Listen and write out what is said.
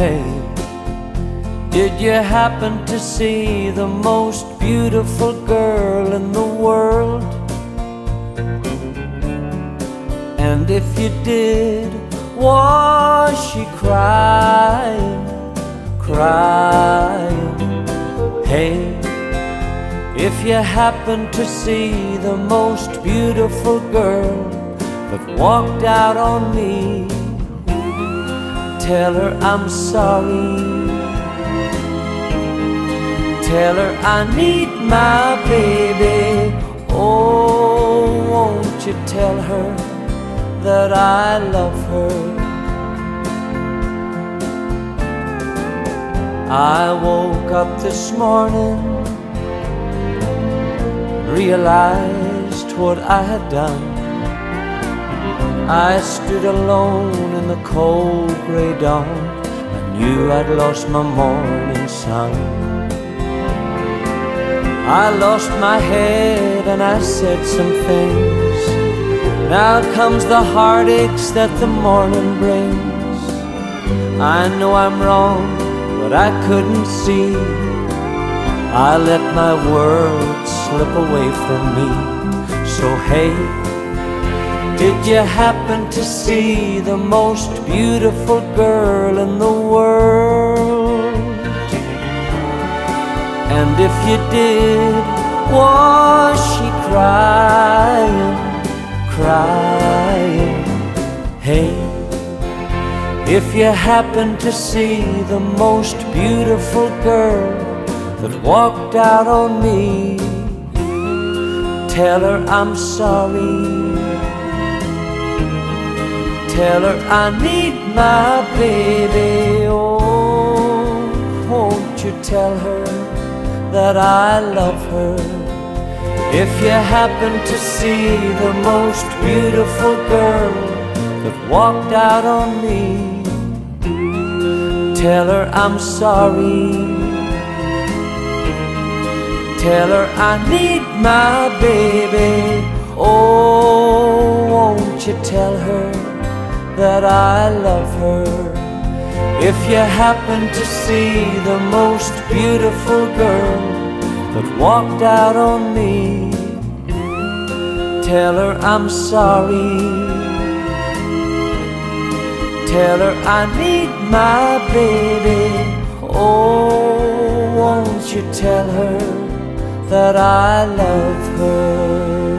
Hey, did you happen to see the most beautiful girl in the world? And if you did, was she crying, crying? Hey, if you happen to see the most beautiful girl walked out on me, tell her I'm sorry. Tell her I need my baby. Oh, won't you tell her that I love her? I woke up this morning, realized what I had done. I stood alone in the cold gray dawn. I knew I'd lost my morning sun. I lost my head and I said some things. Now comes the heartaches that the morning brings. I know I'm wrong, but I couldn't see. I let my world slip away from me. So hey, did you happen to see the most beautiful girl in the world? And if you did, was she crying, crying? Hey, if you happen to see the most beautiful girl that walked out on me, tell her I'm sorry. Tell her I need my baby. Oh, won't you tell her that I love her? If you happen to see the most beautiful girl that walked out on me, tell her I'm sorry. Tell her I need my baby. Oh, won't you tell her that I love her? If you happen to see the most beautiful girl that walked out on me, tell her I'm sorry. Tell her I need my baby. Oh, won't you tell her that I love her?